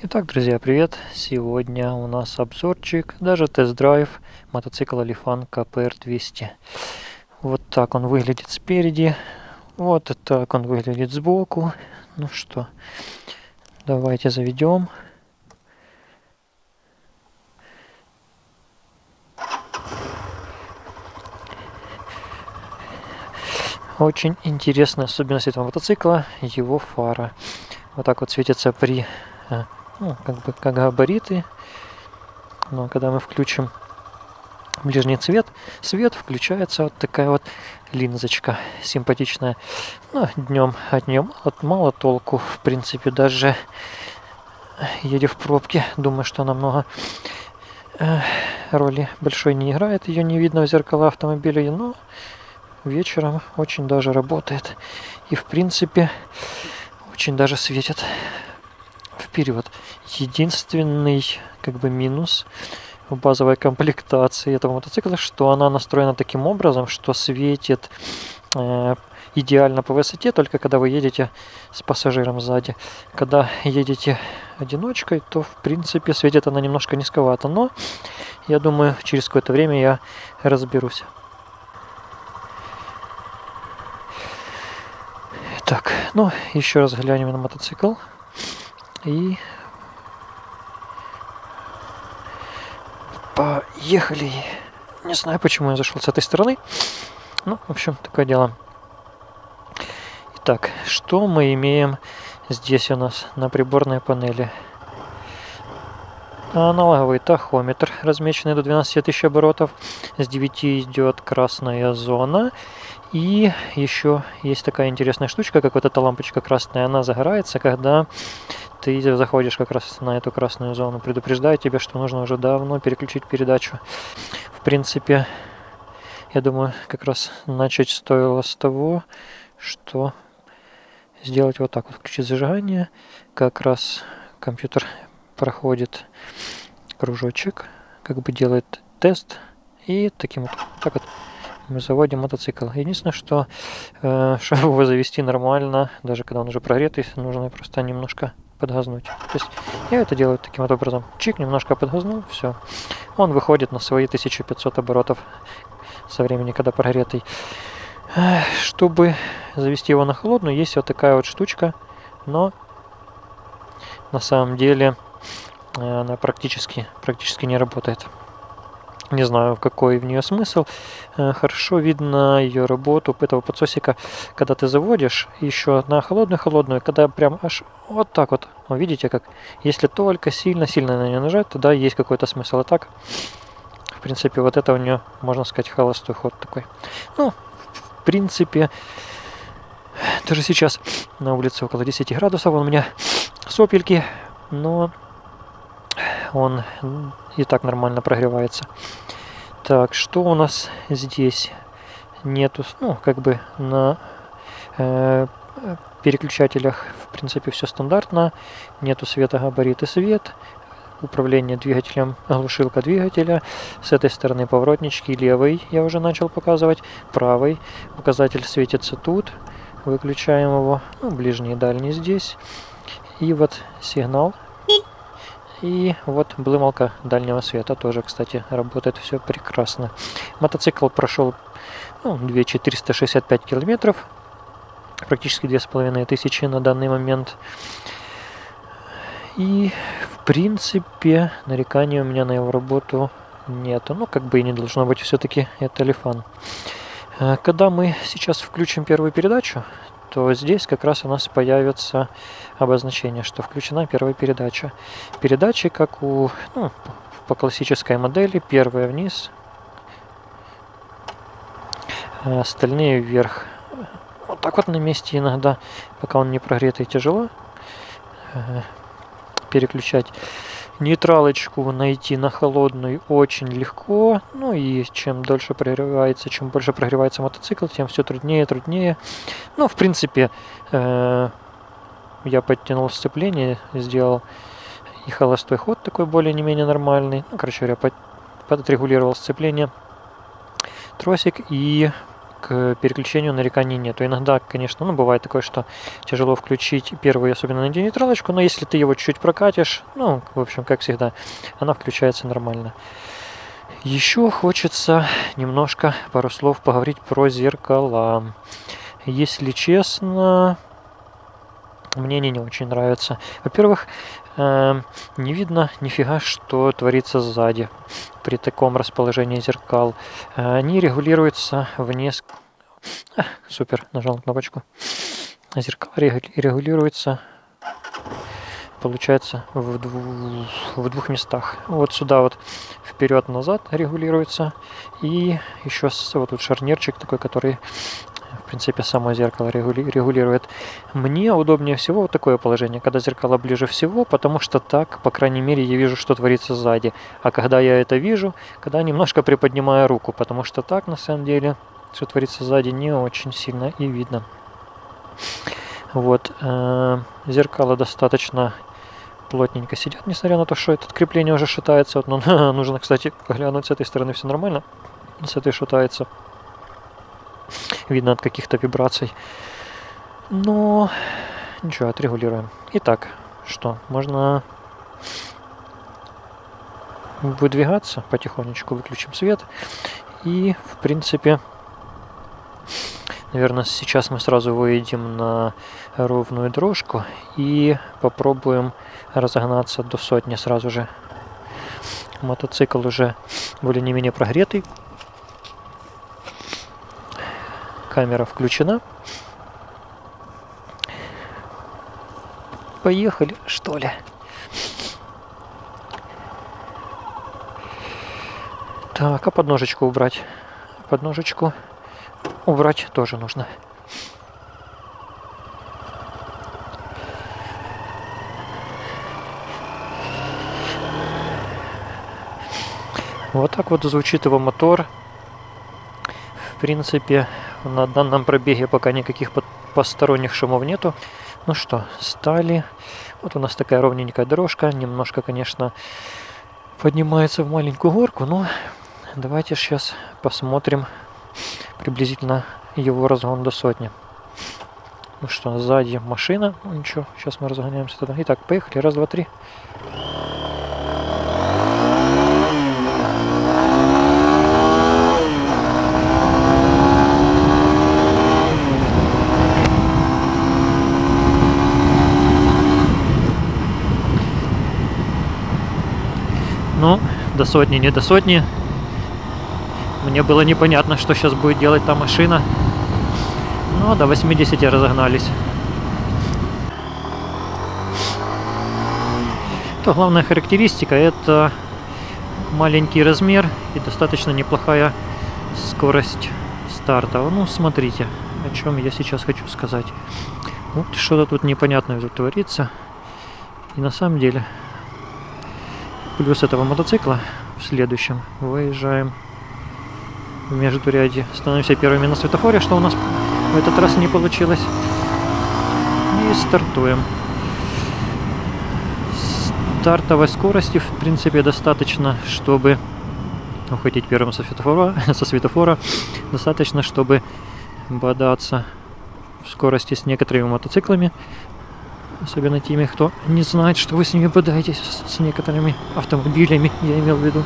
Итак, друзья, привет! Сегодня у нас обзорчик, даже тест-драйв мотоцикла Lifan KPR200. Вот так он выглядит спереди, вот так он выглядит сбоку. Ну что, давайте заведем. Очень интересная особенность этого мотоцикла, его фара. Вот так вот светится при э, ну, как бы как габариты. Но когда мы включим ближний цвет, свет включается вот такая вот линзочка симпатичная. Но днем от нее мало, мало толку, в принципе, даже едя в пробке, думаю, что она много э, роли большой не играет, ее не видно в зеркала автомобиля, но вечером очень даже работает. И в принципе очень даже светит вперед. Единственный как бы минус базовой комплектации этого мотоцикла, что она настроена таким образом, что светит э, идеально по высоте, только когда вы едете с пассажиром сзади. Когда едете одиночкой, то в принципе светит она немножко низковато, но я думаю через какое-то время я разберусь. Так, ну еще раз глянем на мотоцикл. И поехали. Не знаю, почему я зашел с этой стороны. Ну, в общем, такое дело. Итак, что мы имеем здесь у нас на приборной панели? Аналоговый тахометр, размеченный до 12 тысяч оборотов. С 9 идет красная зона. И еще есть такая интересная штучка, как вот эта лампочка красная. Она загорается, когда ты заходишь как раз на эту красную зону, предупреждает тебя, что нужно уже давно переключить передачу. В принципе, я думаю, как раз начать стоило с того, что сделать вот так вот, включить зажигание, как раз компьютер проходит кружочек, как бы делает тест, и таким вот, так вот мы заводим мотоцикл. Единственное, что э, чтобы его завести нормально, даже когда он уже прогретый, нужно просто немножко подгазнуть. То есть я это делаю таким вот образом. Чик, немножко подгазнул, все. Он выходит на свои 1500 оборотов со времени, когда прогретый. Чтобы завести его на холодную, есть вот такая вот штучка, но на самом деле э, она практически, практически не работает. Не знаю, какой в нее смысл. Э, хорошо видно ее работу этого подсосика, когда ты заводишь еще на холодную-холодную, когда прям аж вот так вот. Вы видите, как если только сильно-сильно на нее нажать, тогда есть какой-то смысл. А так, в принципе, вот это у нее, можно сказать, холостой ход такой. Ну, в принципе, даже сейчас на улице около 10 градусов, у меня сопельки, но он и так нормально прогревается. Так, что у нас здесь? Нету, ну, как бы на э, переключателях, в принципе, все стандартно. Нету света, габарит и свет. Управление двигателем, глушилка двигателя. С этой стороны поворотнички. Левый я уже начал показывать. Правый. Указатель светится тут. Выключаем его. Ну, ближний и дальний здесь. И вот сигнал и вот блымалка дальнего света тоже, кстати, работает все прекрасно. Мотоцикл прошел ну, 2465 километров, практически 2500 на данный момент. И, в принципе, нареканий у меня на его работу нету. Ну, как бы и не должно быть, все-таки это Лифан. Э, когда мы сейчас включим первую передачу, то здесь как раз у нас появится обозначение, что включена первая передача. Передачи, как у ну, по классической модели, первая вниз, а остальные вверх. Вот так вот на месте иногда, пока он не прогретый, тяжело э, переключать. Нейтралочку найти на холодную очень легко. Ну и чем дольше прогревается, чем больше прогревается мотоцикл, тем все труднее и труднее. Ну, в принципе, э, я подтянул сцепление, сделал и холостой ход такой более-не-менее нормальный. Ну, короче говоря, под, подрегулировал сцепление, тросик и переключению нареканий нету. Иногда, конечно, ну, бывает такое, что тяжело включить первую, особенно на нейтралочку, но если ты его чуть-чуть прокатишь, ну, в общем, как всегда, она включается нормально. Еще хочется немножко пару слов поговорить про зеркала. Если честно, мне они не очень нравятся. Во-первых, э, не видно нифига, что творится сзади при таком расположении зеркал. Э, они регулируются в несколько... Супер, нажал кнопочку. Зеркала регулируются получается в, дву, в двух местах. Вот сюда вот вперед-назад регулируется. И еще вот тут шарнирчик такой, который принципе само зеркало регули, регулирует. Мне удобнее всего вот такое положение, когда зеркало ближе всего, потому что так, по крайней мере, я вижу, что творится сзади. А когда я это вижу, когда немножко приподнимаю руку, потому что так, на самом деле, что творится сзади, не очень сильно и видно. Вот, э, зеркало достаточно плотненько сидят, несмотря на то, что это крепление уже шатается. Вот, но нужно, кстати, глянуть с этой стороны все нормально, с этой шатается. Видно от каких-то вибраций. Но ничего, отрегулируем. Итак, что, можно выдвигаться потихонечку, выключим свет. И, в принципе, наверное, сейчас мы сразу выйдем на ровную дорожку и попробуем разогнаться до сотни сразу же. Мотоцикл уже более-менее прогретый. Камера включена. Поехали, что ли? Так, а подножечку убрать? Подножечку убрать тоже нужно. Вот так вот звучит его мотор. В принципе, на данном пробеге пока никаких посторонних шумов нету. Ну что, стали. Вот у нас такая ровненькая дорожка. Немножко, конечно, поднимается в маленькую горку. Но давайте сейчас посмотрим приблизительно его разгон до сотни. Ну что, сзади машина. Ну ничего, сейчас мы разгоняемся туда. Итак, поехали. Раз, два, три. Ну, до сотни, не до сотни. Мне было непонятно, что сейчас будет делать та машина. Но до 80 разогнались. То главная характеристика это маленький размер и достаточно неплохая скорость старта. Ну, смотрите, о чем я сейчас хочу сказать. Вот что-то тут непонятное тут творится. И на самом деле плюс этого мотоцикла в следующем выезжаем в междуряде. Становимся первыми на светофоре, что у нас в этот раз не получилось. И стартуем. Стартовой скорости, в принципе, достаточно, чтобы уходить первым со светофора, со светофора. Достаточно, чтобы бодаться в скорости с некоторыми мотоциклами. Особенно теми, кто не знает, что вы с ними бодаетесь, с некоторыми автомобилями, я имел в виду.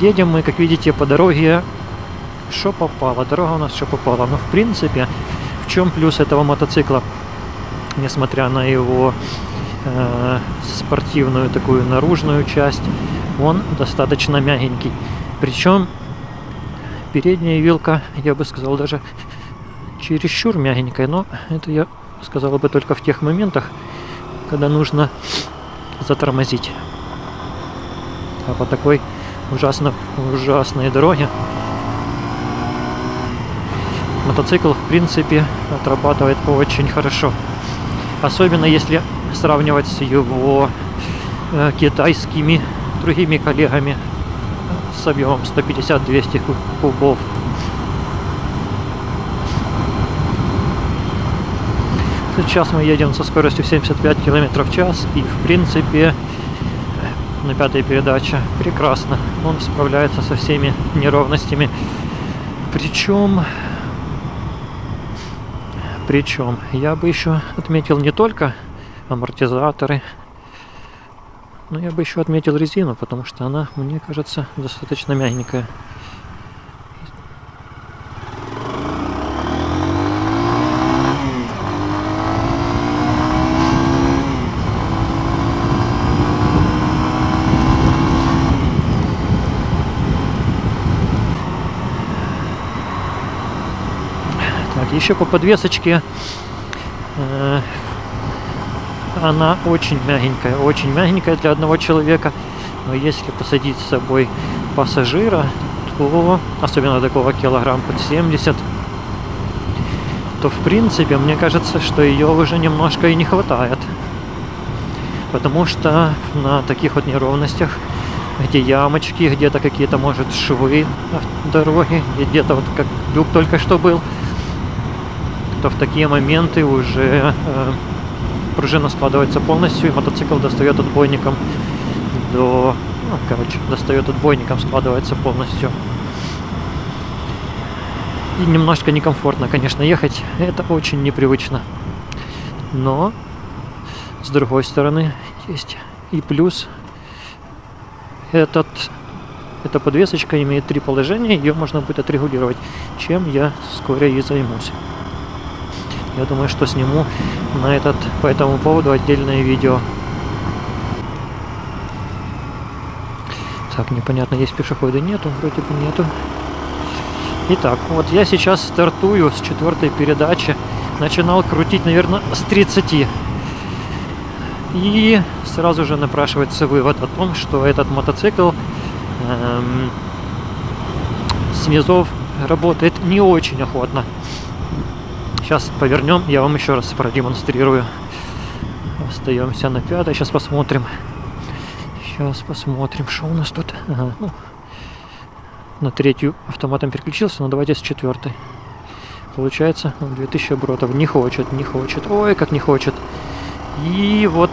Едем мы, как видите, по дороге, что попало. Дорога у нас что попало. Но в принципе, в чем плюс этого мотоцикла? Несмотря на его э, спортивную такую наружную часть, он достаточно мягенький. Причем передняя вилка, я бы сказал, даже чересчур мягенькая, но это я сказала бы только в тех моментах, когда нужно затормозить. А по такой ужасно ужасной дороге мотоцикл в принципе отрабатывает очень хорошо. Особенно если сравнивать с его э, китайскими другими коллегами с объемом 150-200 кубов. Сейчас мы едем со скоростью 75 км в час и в принципе на пятой передаче прекрасно. Он справляется со всеми неровностями. Причем Причем я бы еще отметил не только амортизаторы, но я бы еще отметил резину, потому что она, мне кажется, достаточно мягенькая. Еще по подвесочке э, она очень мягенькая, очень мягенькая для одного человека. Но если посадить с собой пассажира, то, особенно такого килограмм под 70, то в принципе мне кажется, что ее уже немножко и не хватает. Потому что на таких вот неровностях, где ямочки, где-то какие-то, может, швы на дороге, где-то вот как люк только что был, то в такие моменты уже э, пружина складывается полностью, и мотоцикл достает отбойником до... Ну, короче, достает отбойником, складывается полностью. И немножко некомфортно, конечно, ехать. Это очень непривычно. Но, с другой стороны, есть и плюс. Этот, эта подвесочка имеет три положения, ее можно будет отрегулировать, чем я вскоре и займусь. Я думаю, что сниму на этот, по этому поводу отдельное видео. Так, непонятно, есть пешеходы? Нету, вроде бы нету. Итак, вот я сейчас стартую с четвертой передачи. Начинал крутить, наверное, с 30. И сразу же напрашивается вывод о том, что этот мотоцикл эм, снизов работает не очень охотно. Сейчас повернем, я вам еще раз продемонстрирую. Остаемся на пятой, сейчас посмотрим. Сейчас посмотрим, что у нас тут. Ага, ну, на третью автоматом переключился, но давайте с четвертой. Получается 2000 оборотов. Не хочет, не хочет. Ой, как не хочет. И вот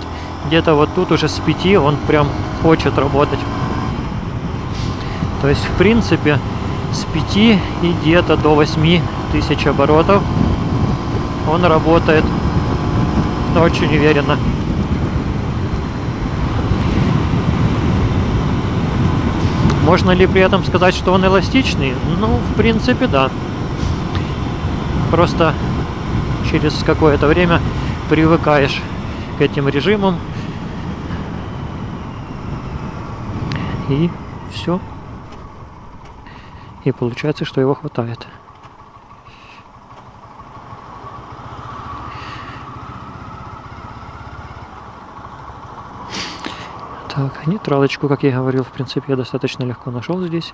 где-то вот тут уже с 5 он прям хочет работать. То есть, в принципе, с 5 и где-то до 8 тысяч оборотов он работает очень уверенно. Можно ли при этом сказать, что он эластичный? Ну, в принципе, да. Просто через какое-то время привыкаешь к этим режимам. И все. И получается, что его хватает. Так, нейтралочку, как я говорил, в принципе, я достаточно легко нашел здесь.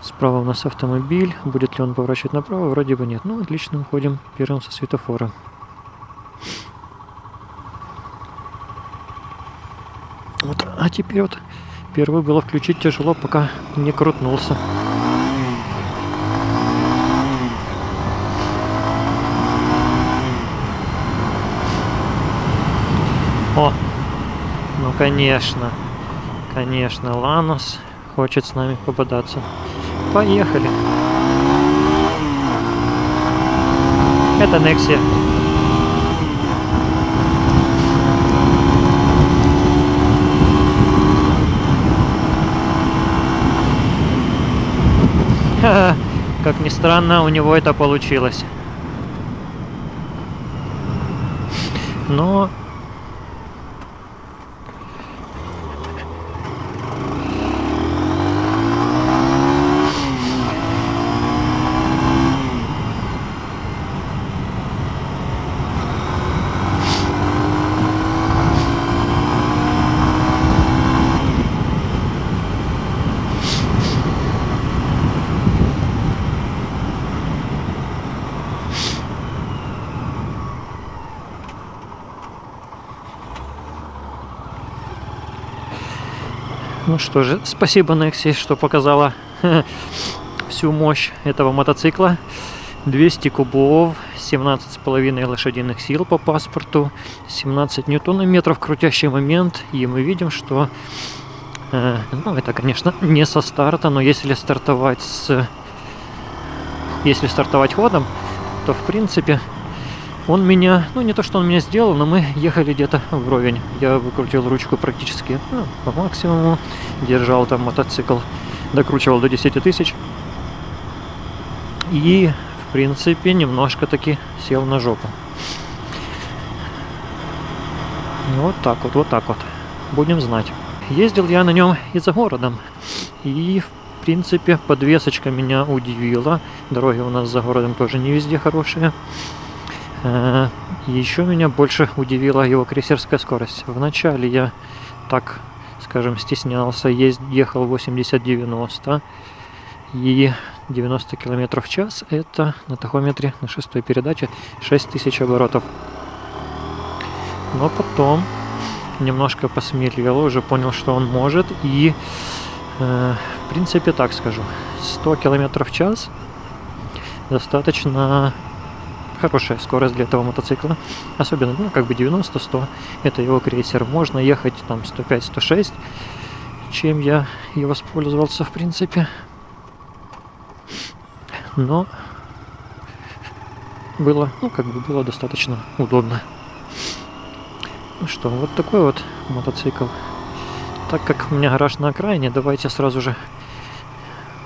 Справа у нас автомобиль. Будет ли он поворачивать направо? Вроде бы нет. Ну, отлично, уходим первым со светофора. Вот, а теперь вот первый было включить тяжело, пока не крутнулся. Конечно. Конечно, Ланос хочет с нами попадаться. Поехали. Это Нексия. Как ни странно, у него это получилось. Но Ну что же, спасибо Nexi, что показала всю мощь этого мотоцикла. 200 кубов, 17,5 лошадиных сил по паспорту, 17 ньютонометров крутящий момент. И мы видим, что, э, ну это, конечно, не со старта, но если стартовать с, если стартовать ходом, то в принципе Он меня, ну не то, что он меня сделал, но мы ехали где-то вровень. Я выкрутил ручку практически ну, по максимуму, держал там мотоцикл, докручивал до 10 тысяч. И, в принципе, немножко таки сел на жопу. Вот так вот, вот так вот. Будем знать. Ездил я на нем и за городом. И, в принципе, подвесочка меня удивила. Дороги у нас за городом тоже не везде хорошие. Э, еще меня больше удивила его крейсерская скорость. Вначале я так, скажем, стеснялся, ехал 80-90 и 90 км в час это на тахометре на шестой передаче 6000 оборотов. Но потом немножко посмелел, уже понял, что он может и э, в принципе так скажу, 100 км в час достаточно хорошая скорость для этого мотоцикла. Особенно, ну, как бы 90-100. Это его крейсер. Можно ехать там 105-106, чем я и воспользовался, в принципе. Но было, ну, как бы было достаточно удобно. Ну что, вот такой вот мотоцикл. Так как у меня гараж на окраине, давайте сразу же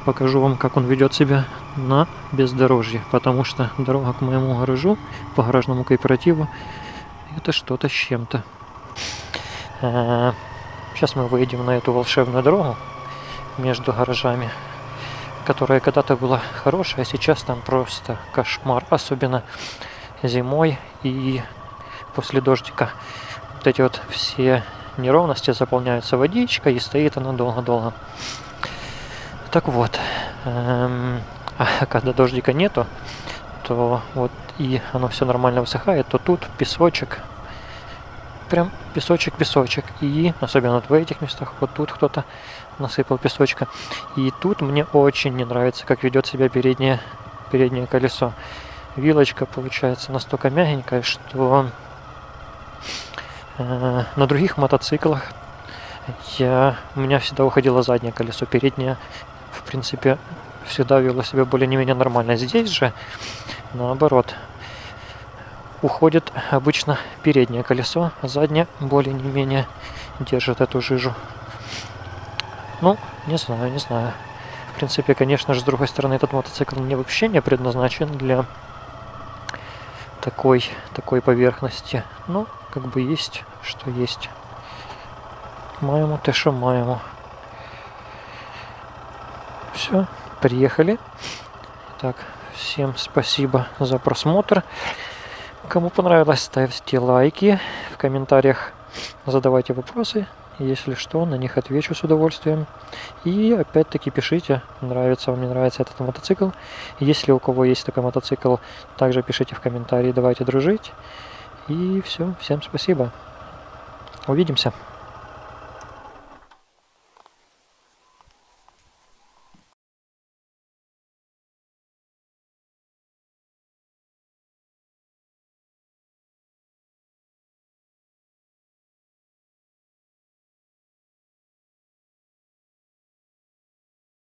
покажу вам, как он ведет себя на бездорожье, потому что дорога к моему гаражу, по гаражному кооперативу, это что-то с чем-то. Сейчас мы выйдем на эту волшебную дорогу между гаражами, которая когда-то была хорошая, а сейчас там просто кошмар, особенно зимой и после дождика. Вот эти вот все неровности заполняются водичкой и стоит она долго-долго. Так вот, эм, а когда дождика нету, то вот и оно все нормально высыхает, то тут песочек, прям песочек-песочек. И особенно вот в этих местах, вот тут кто-то насыпал песочка. И тут мне очень не нравится, как ведет себя переднее, переднее колесо. Вилочка получается настолько мягенькая, что э, на других мотоциклах я, у меня всегда уходило заднее колесо, переднее принципе, всегда вела себя более-менее нормально. Здесь же, наоборот, уходит обычно переднее колесо, а заднее более-менее держит эту жижу. Ну, не знаю, не знаю. В принципе, конечно же, с другой стороны, этот мотоцикл мне вообще не предназначен для такой, такой поверхности. Ну, как бы есть, что есть. Маємо те, що маємо. Все, приехали. Так, всем спасибо за просмотр. Кому понравилось, ставьте лайки. В комментариях задавайте вопросы. Если что, на них отвечу с удовольствием. И опять-таки пишите, нравится вам, не нравится этот мотоцикл. Если у кого есть такой мотоцикл, также пишите в комментарии, давайте дружить. И все, всем спасибо. Увидимся.